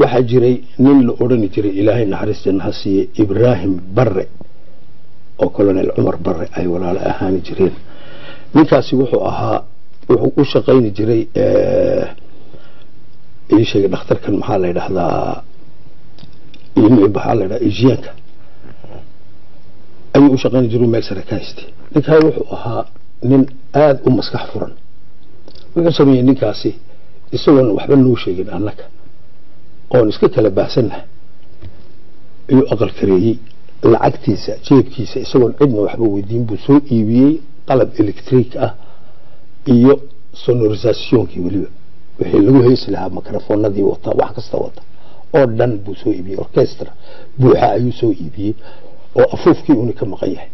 waxaa jiray nin la odhani jiray ilaahay naxariisteena ha siiye ibraahim barre oo colonel cumar barre ay walaalo ahaani jireen. Ninkaasi wuxuu ahaa wuxuu u shaqayni jiray ii sheegay dhakhtarkan maxaa la yidhahdaa maxaa la yidhahdaa ejiyaanka ayuu u jiray meel sare ka haystay. Ninkaa wuxuu ahaa nin aada u maskax furan. Wuxuu sameeyey ninkaasi isagoon waxba noo sheegin annaga oon iska kala baahsannahay ayuu aqal kareeyey. Lacagtiisa jeebkiisa isagoon cidna waxba weydiin buu soo iibiyey qalab electric ah iyo sonorisationkii weliba. Wixii lagu heesi lahaa mikrofoonadii wata wax kasta wata. Oo dhan buu soo iibiyey orchestra buuxa ayuu soo iibiyey oo afuufkii una ka maqan yahay.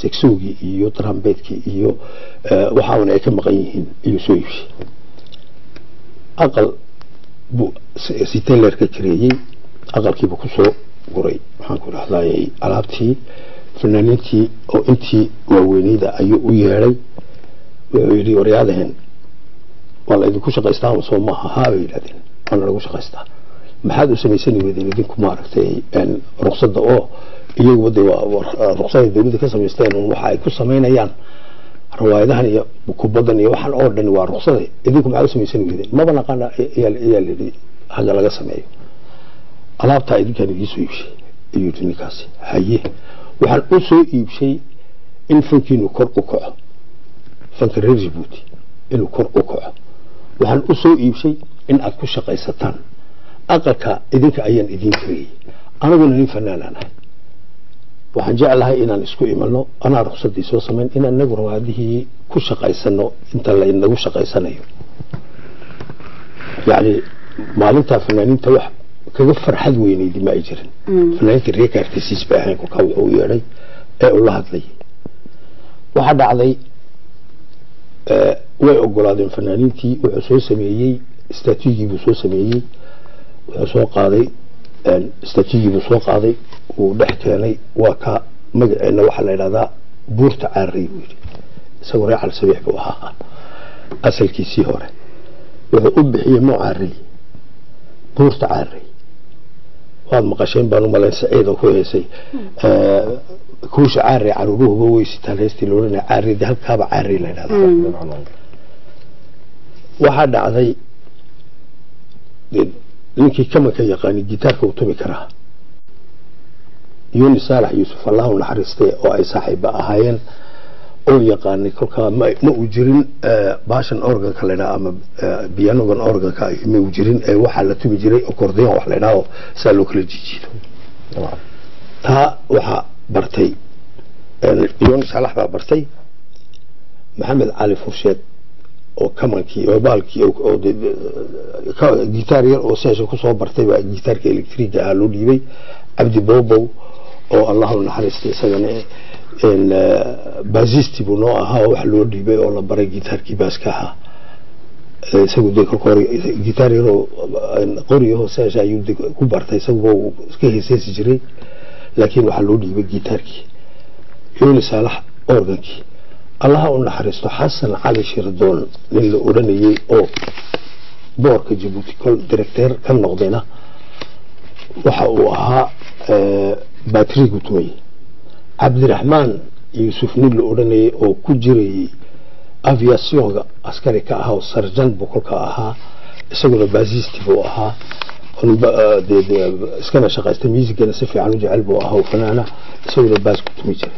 Sexogii iyo drambedkii iyo waxaana ay ka maqan yihiin ayuu soo iibiyey buu siteler ka kareeyey aqalkiiba ku soo guray. Maxaan ku dhahdaayay alaabtii fanaaniintii oo intii waaweyneyda ayuu u yeedhay. Wuxuu yidhi waryaadaheen waa la idinku shaqaystaa soo maaha haa bay yidhahdeen waana lagu shaqaystaa. Maxaad u samaysani weydeen idinku maaragtay ruqsadda oo iyaguba de ruqsaday dawladda ka samaysteen waxa ay ku samaynayaan riwaayadahan iyo kubadan iyo waxaan oo dhan waa ruqsade idinku maxaad u samaysani weydeen maba naqaana ayaa layidhi haga laga sameeyo. Alaabtaa idinkaan idiisoo iibshay ayuu yidhi ninkaasi haye waxaan u iibshay in fankiinu kor u kaco. Fanka reer jibuuti inuu kor u kaco. Waxaan u iibshay in aad ku shaqaysataan. Aqalka idinka ayaan idiin karayey aniguna nin fanaanaan ahay waxaan jeclahay inaan isku imano anaa ruqsadii soo samayn inaan inagu rawaadihii ku shaqaysano inta laynagu shaqaysanayo. Yacni maalintaa fanaaniinta wax kaga farxad weynaydi ma ay jirin. Fanaaniinta reerka artisiis bay ahayn kolkaa wuxuu yeedhay ee ula hadlayay waxaa dhacday way ogolaadeen fanaaniintii wuxuu soo sameeyey statugii buu soo sameeyey wuxuu soo qaaday statugii buu soo qaaday wuu dhex keenay waa ka magaceena waxaa la yidhahdaa buurta caarey buu yidhi. Isagoo reer calsabiix buu ahaa. Asalkiisii hore wuxuu u bixiyey mo caarey buurta caarey waad maqasheen baan u malayn saciid oo ku heesay kuusha caarey caruuruhuba way sitaan heestii loodhanaya caareydi halkaaba caarey la yidhahdaa waxaa dhacday ninkii kamanka yaqaani gitaarka uu tumi karaa yuni saalax yuusuf allahu naxariistay oo ay saaxiiba ahaayeen oo yaqaanay kolkaa ma uu jirin baashan organka laydhaha ama bianogan organka ma uu jirin ee waxaa la tumi jiray akordeon wax laydhaha saa loo kala jijiido taa waxaa bartay yuni saalax baa bartay maxamed cali fursheed oo kamankii oo baalkii gitaar yar oo seesha ku soo bartay baa gitaarka electriga ah loo dhiibay. Cabdi bobow oo allahu naxariistay isagana baasisti buu noo ahaa oo wax loo dhiibay oo la baray gitaarkii baaska ahaa. Isagu de kolka gitaar yaroo qoriyahoo seesha ayuu de ku bartay isaguba uu iska heeseesi jiray laakiin waxaa loo dhiibay gitaarkii. Yuni saalax organkii allaha u naxariisto xasan cali shirdoon nin la odhanayey oo boorka jabuuti directeer ka noqdayna waxa uu ahaa batrigu tumay cabdiraxmaan yuusuf nin la odhanayay oo ku jirayay aviationga askari ka ahaa oo sarjan buu kolka ahaa isaguna baasisti buu ahaa. Iskana shaqaysta muusigana si fiican u jecel buu ahaa fanaana isaguna baas ku jiray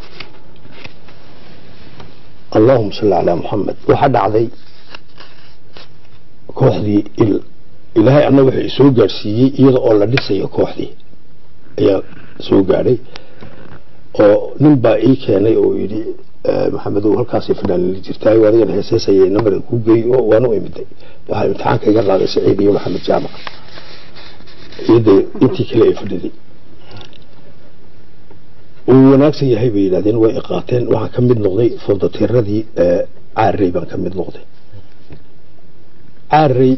allahuma salli calaa muxamed waxaa dhacday kooxdii il ilaahay anna wuxuu isoo gaadhsiiyey iyada oo la dhisayo kooxdii. Ayaa soo gaadhay oo nin baa ii keenay oo yidhi maxamedow halkaasay fanaanili jirtaay adigana heeseesayay nambarka ku geey oo waana u imiday waxaa imtixaanka iga qaaday saciid iyo maxamed jaamac. Iyo dee intii kale ay fadhiday uu wanaagsan yahay bay yidhahdeen way iqaateen. Waxaan ka mid noqday fodatiradii caarey baan ka mid noqday. Caarey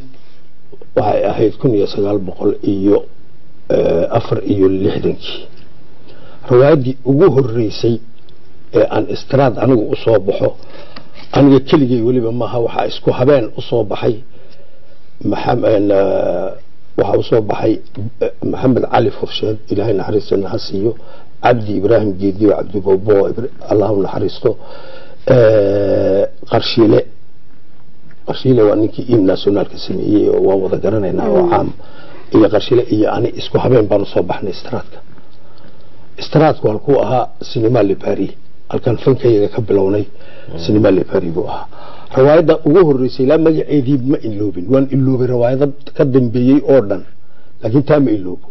waxay ahayd kun iyo sagaal boqol iyo afar iyo lixdankii. Rawaayaddii ugu horeysay ee aan istraad anigu u soo baxo aniga keligay weliba maaha waxaa isku habeen u soo baxay waxaa u soo baxay maxamed cali fursheed ilaahay naxariistana ha siiyo cabdi ibraahim geediyo cabdibobo allah u naxariisto qarshiile qarshiile waa ninkii im nationaalka sameeyey oo waan wada garanaynaa oo caam. Iyo qarshiile iyo ani isku habeen baanu soo baxnay istaraadka istaraadku halkuu ahaa cinema libari halkan fankayaga ka bilownay cinema libari buu ahaa. Riwaayadda ugu horeysay ilaa magaceedii ma iloobin waan iloobay riwaayada ka dambeeyey oo dhan laakiin taa ma iloobo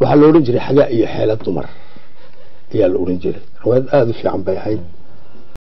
waxaa la odhan jiray xagaa iyo xeelad dumar. Ayaa la odhan jiray. Riwaayad aada u fiican bay ahayd